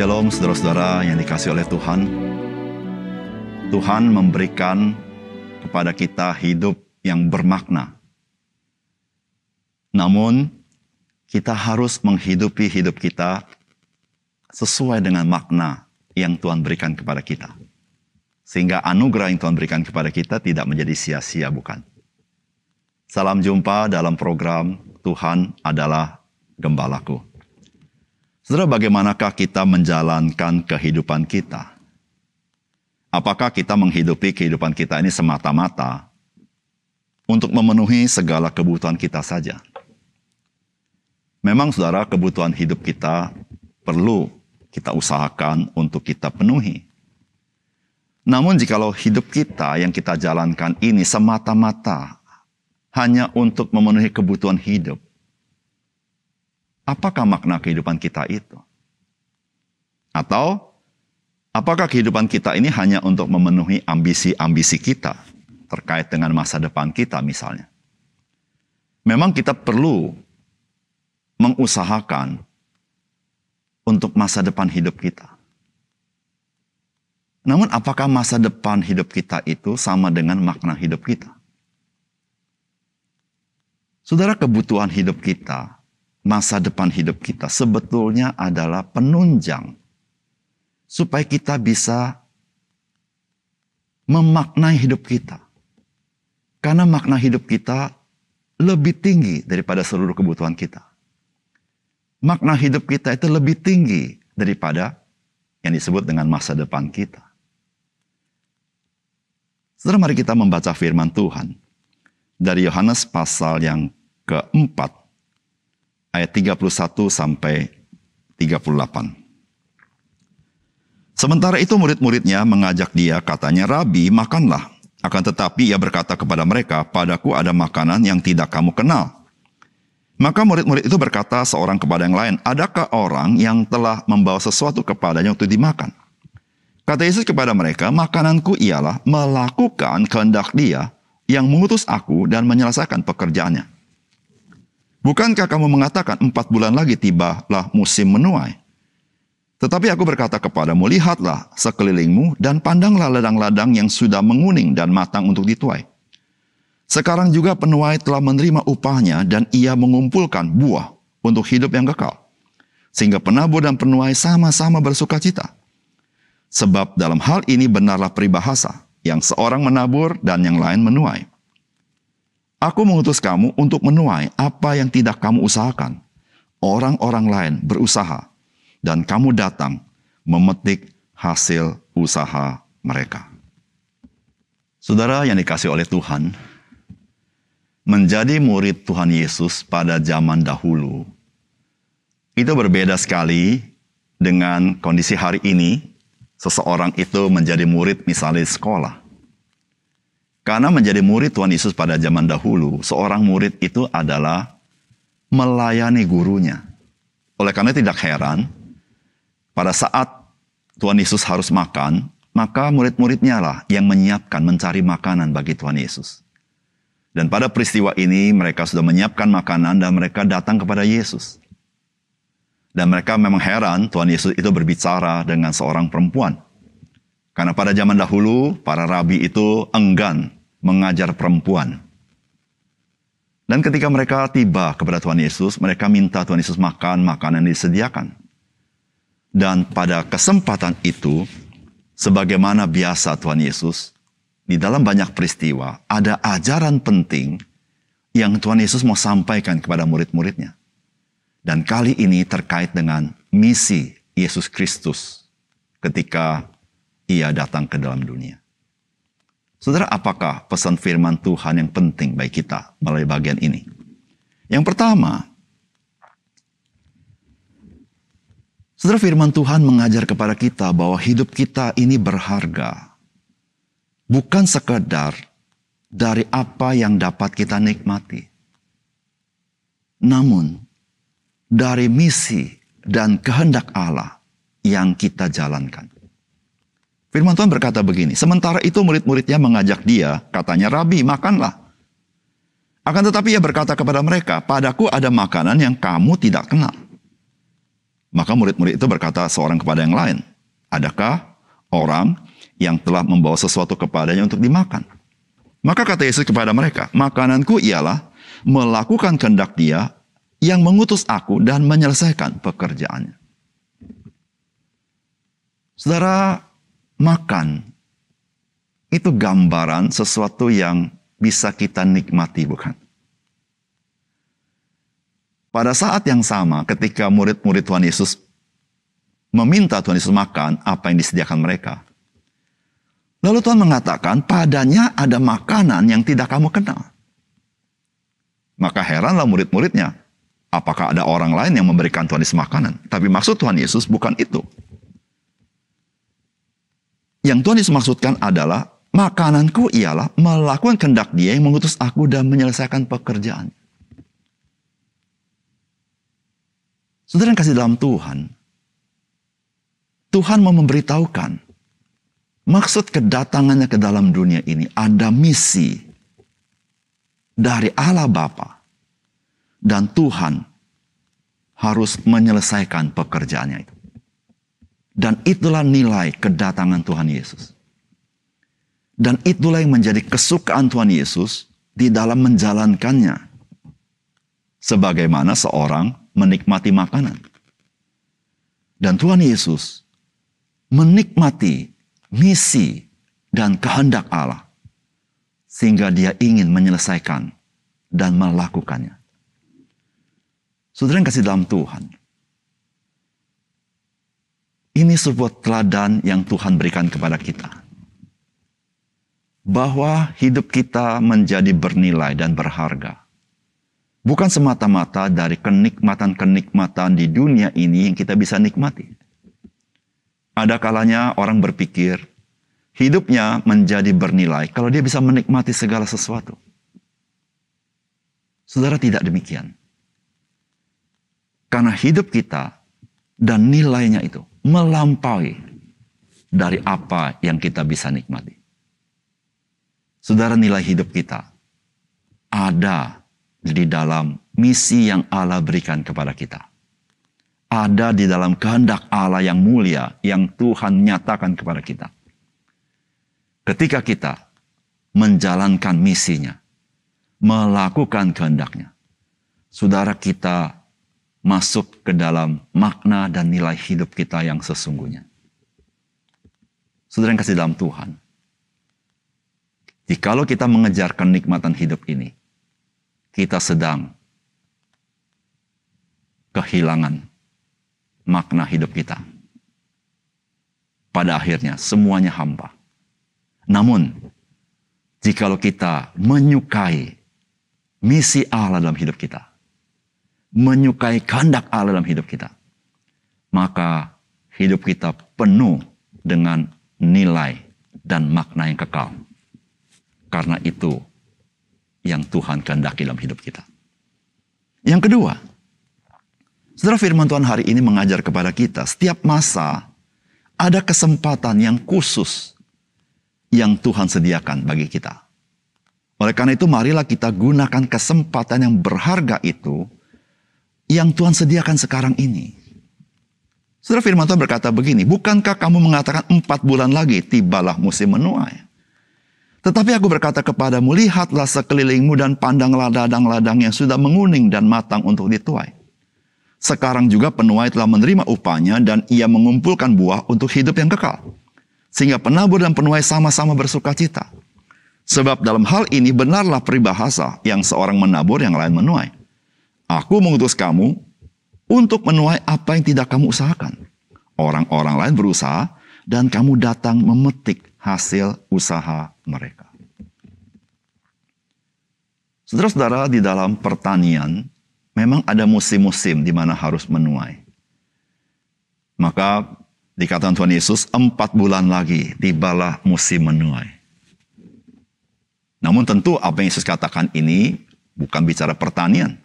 Shalom saudara-saudara yang dikasih oleh Tuhan. Tuhan memberikan kepada kita hidup yang bermakna. Namun, kita harus menghidupi hidup kita sesuai dengan makna yang Tuhan berikan kepada kita. Sehingga anugerah yang Tuhan berikan kepada kita tidak menjadi sia-sia, bukan? Salam jumpa dalam program Tuhan adalah Gembalaku. Saudara, bagaimanakah kita menjalankan kehidupan kita? Apakah kita menghidupi kehidupan kita ini semata-mata untuk memenuhi segala kebutuhan kita saja? Memang saudara, kebutuhan hidup kita perlu kita usahakan untuk kita penuhi. Namun jikalau hidup kita yang kita jalankan ini semata-mata hanya untuk memenuhi kebutuhan hidup, apakah makna kehidupan kita itu? Atau apakah kehidupan kita ini hanya untuk memenuhi ambisi-ambisi kita terkait dengan masa depan kita misalnya? Memang kita perlu mengusahakan untuk masa depan hidup kita. Namun apakah masa depan hidup kita itu sama dengan makna hidup kita? Saudara, kebutuhan hidup kita, masa depan hidup kita sebetulnya adalah penunjang supaya kita bisa memaknai hidup kita. Karena makna hidup kita lebih tinggi daripada seluruh kebutuhan kita makna hidup kita itu lebih tinggi daripada yang disebut dengan masa depan kita. Saudara, mari kita membaca firman Tuhan dari Yohanes pasal yang keempat, ayat 31 sampai 38. Sementara itu murid-muridnya mengajak dia, katanya, Rabi, makanlah. Akan tetapi ia berkata kepada mereka, padaku ada makanan yang tidak kamu kenal maka murid-murid itu berkata seorang kepada yang lain, adakah orang yang telah membawa sesuatu kepadanya untuk dimakan? Kata Yesus kepada mereka, makananku ialah melakukan kehendak dia yang mengutus aku dan menyelesaikan pekerjaannya. Bukankah kamu mengatakan empat bulan lagi tibalah musim menuai? Tetapi aku berkata kepadamu, lihatlah sekelilingmu dan pandanglah ladang-ladang yang sudah menguning dan matang untuk dituai. Sekarang juga penuai telah menerima upahnya dan ia mengumpulkan buah untuk hidup yang kekal. Sehingga penabur dan penuai sama-sama bersuka cita. Sebab dalam hal ini benarlah peribahasa, yang seorang menabur dan yang lain menuai. Aku mengutus kamu untuk menuai apa yang tidak kamu usahakan. Orang-orang lain berusaha, dan kamu datang memetik hasil usaha mereka. Saudara yang dikasih oleh Tuhan, menjadi murid Tuhan Yesus pada zaman dahulu itu berbeda sekali dengan kondisi hari ini. Seseorang itu menjadi murid misalnya sekolah. Karena menjadi murid Tuhan Yesus pada zaman dahulu, seorang murid itu adalah melayani gurunya. Oleh karena tidak heran, pada saat Tuhan Yesus harus makan, maka murid-muridnya lah yang menyiapkan mencari makanan bagi Tuhan Yesus. Dan pada peristiwa ini mereka sudah menyiapkan makanan dan mereka datang kepada Yesus. Dan mereka memang heran Tuhan Yesus itu berbicara dengan seorang perempuan. Karena pada zaman dahulu para rabi itu enggan mengajar perempuan. Dan ketika mereka tiba kepada Tuhan Yesus, mereka minta Tuhan Yesus makan makanan yang disediakan. Dan pada kesempatan itu, sebagaimana biasa Tuhan Yesus, di dalam banyak peristiwa ada ajaran penting yang Tuhan Yesus mau sampaikan kepada murid-muridnya. Dan kali ini terkait dengan misi Yesus Kristus ketika ia datang ke dalam dunia. Saudara, apakah pesan firman Tuhan yang penting bagi kita melalui bagian ini? Yang pertama, Saudara firman Tuhan mengajar kepada kita bahwa hidup kita ini berharga bukan sekedar dari apa yang dapat kita nikmati, namun dari misi dan kehendak Allah yang kita jalankan. Firman Tuhan berkata begini, sementara itu murid-muridnya mengajak dia, katanya, Rabi, makanlah. Akan tetapi ia berkata kepada mereka, padaku ada makanan yang kamu tidak kenal. Maka murid-murid itu berkata seorang kepada yang lain, adakah orang yang telah membawa sesuatu kepadanya untuk dimakan? Maka kata Yesus kepada mereka, makananku ialah melakukan kehendak dia yang mengutus aku dan menyelesaikan pekerjaannya. Saudara, makan itu gambaran sesuatu yang bisa kita nikmati, bukan? Pada saat yang sama, ketika murid-murid Tuhan Yesus meminta Tuhan Yesus makan apa yang disediakan mereka, lalu Tuhan mengatakan, "Padanya ada makanan yang tidak kamu kenal." Maka heranlah murid-muridnya, apakah ada orang lain yang memberikan Tuhan Yesus makanan? Tapi maksud Tuhan Yesus bukan itu. Yang Tuhan Yesus maksudkan adalah makananku ialah melakukan kehendak Dia yang mengutus aku dan menyelesaikan pekerjaan. Saudara yang kasih dalam Tuhan, Tuhan mau memberitahukan maksud kedatangannya ke dalam dunia ini ada misi dari Allah Bapa dan Tuhan harus menyelesaikan pekerjaannya itu. Dan itulah nilai kedatangan Tuhan Yesus. Dan itulah yang menjadi kesukaan Tuhan Yesus di dalam menjalankannya. Sebagaimana seorang menikmati makanan. Dan Tuhan Yesus menikmati misi dan kehendak Allah sehingga dia ingin menyelesaikan dan melakukannya. Saudara yang kasih dalam Tuhan, ini sebuah teladan yang Tuhan berikan kepada kita. Bahwa hidup kita menjadi bernilai dan berharga Bukan semata-mata dari kenikmatan-kenikmatan di dunia ini yang kita bisa nikmati. Ada kalanya orang berpikir hidupnya menjadi bernilai kalau dia bisa menikmati segala sesuatu. Saudara tidak demikian. Karena hidup kita dan nilainya itu melampaui dari apa yang kita bisa nikmati. Saudara nilai hidup kita ada di dalam misi yang Allah berikan kepada kita. Ada di dalam kehendak Allah yang mulia yang Tuhan nyatakan kepada kita. Ketika kita menjalankan misinya, melakukan kehendaknya, saudara kita masuk ke dalam makna dan nilai hidup kita yang sesungguhnya. Saudara yang kasih dalam Tuhan, jikalau kita mengejar kenikmatan hidup ini, kita sedang kehilangan makna hidup kita. Pada akhirnya semuanya hampa. Namun, jikalau kita menyukai misi Allah dalam hidup kita, menyukai kehendak Allah dalam hidup kita, maka hidup kita penuh dengan nilai dan makna yang kekal. Karena itu, yang Tuhan kehendaki dalam hidup kita. Yang kedua, setelah firman Tuhan hari ini mengajar kepada kita, setiap masa ada kesempatan yang khusus yang Tuhan sediakan bagi kita. Oleh karena itu marilah kita gunakan kesempatan yang berharga itu yang Tuhan sediakan sekarang ini. Saudara firman Tuhan berkata begini, bukankah kamu mengatakan empat bulan lagi tibalah musim menuai? Tetapi aku berkata kepadamu, lihatlah sekelilingmu dan pandanglah ladang-ladang yang sudah menguning dan matang untuk dituai. Sekarang juga penuai telah menerima upahnya dan ia mengumpulkan buah untuk hidup yang kekal. Sehingga penabur dan penuai sama-sama bersuka cita. Sebab dalam hal ini benarlah peribahasa yang seorang menabur yang lain menuai. Aku mengutus kamu untuk menuai apa yang tidak kamu usahakan. Orang-orang lain berusaha dan kamu datang memetik hasil usaha mereka. Saudara-saudara, di dalam pertanian memang ada musim-musim di mana harus menuai. Maka dikatakan Tuhan Yesus, empat bulan lagi tibalah musim menuai. Namun tentu apa yang Yesus katakan ini bukan bicara pertanian.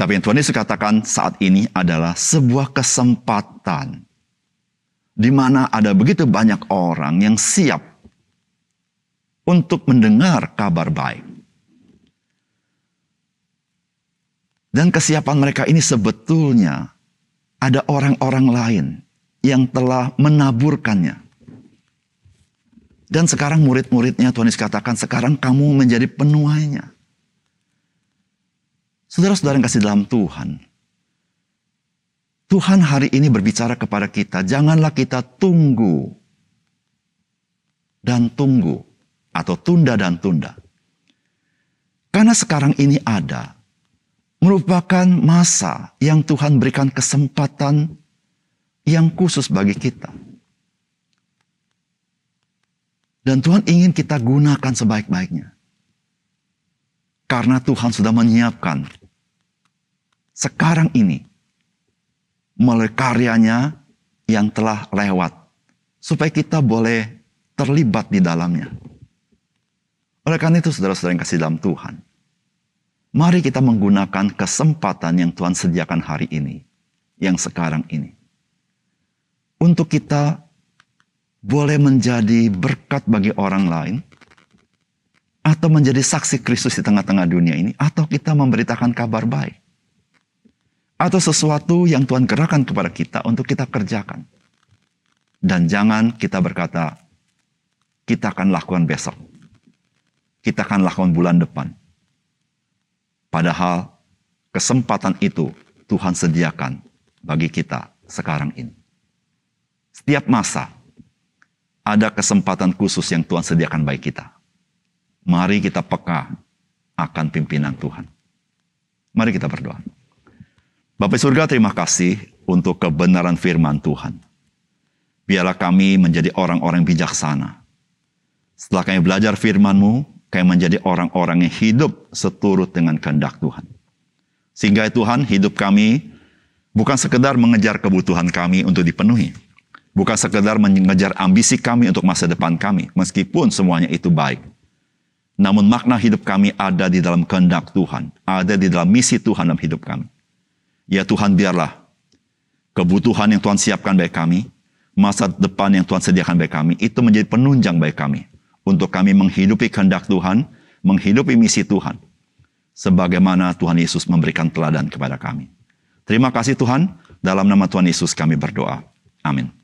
Tapi yang Tuhan Yesus katakan saat ini adalah sebuah kesempatan di mana ada begitu banyak orang yang siap untuk mendengar kabar baik. Dan kesiapan mereka ini sebetulnya ada orang-orang lain yang telah menaburkannya. Dan sekarang murid-muridnya Tuhan Yesus katakan, sekarang kamu menjadi penuainya. Saudara-saudara yang kasih dalam Tuhan, Tuhan hari ini berbicara kepada kita, janganlah kita tunggu dan tunggu, atau tunda dan tunda. Karena sekarang ini ada, merupakan masa yang Tuhan berikan kesempatan yang khusus bagi kita. Dan Tuhan ingin kita gunakan sebaik-baiknya. Karena Tuhan sudah menyiapkan sekarang ini melalui karyanya yang telah lewat supaya kita boleh terlibat di dalamnya. Oleh karena itu saudara-saudara yang kasih dalam Tuhan, mari kita menggunakan kesempatan yang Tuhan sediakan hari ini, yang sekarang ini. Untuk kita boleh menjadi berkat bagi orang lain, atau menjadi saksi Kristus di tengah-tengah dunia ini, atau kita memberitakan kabar baik. Atau sesuatu yang Tuhan gerakan kepada kita untuk kita kerjakan. Dan jangan kita berkata, kita akan lakukan besok. Kita akan lakukan bulan depan. Padahal kesempatan itu Tuhan sediakan bagi kita sekarang ini. Setiap masa ada kesempatan khusus yang Tuhan sediakan bagi kita. Mari kita peka akan pimpinan Tuhan. Mari kita berdoa. Bapak surga terima kasih untuk kebenaran firman Tuhan. Biarlah kami menjadi orang-orang bijaksana setelah kami belajar firman-Mu, kami menjadi orang-orang yang hidup seturut dengan kehendak Tuhan. Sehingga Tuhan, hidup kami bukan sekedar mengejar kebutuhan kami untuk dipenuhi. Bukan sekedar mengejar ambisi kami untuk masa depan kami, meskipun semuanya itu baik. Namun makna hidup kami ada di dalam kehendak Tuhan, ada di dalam misi Tuhan dalam hidup kami. Ya Tuhan biarlah kebutuhan yang Tuhan siapkan bagi kami, masa depan yang Tuhan sediakan bagi kami, itu menjadi penunjang bagi kami untuk kami menghidupi kehendak Tuhan, menghidupi misi Tuhan. Sebagaimana Tuhan Yesus memberikan teladan kepada kami. Terima kasih Tuhan, dalam nama Tuhan Yesus kami berdoa. Amin.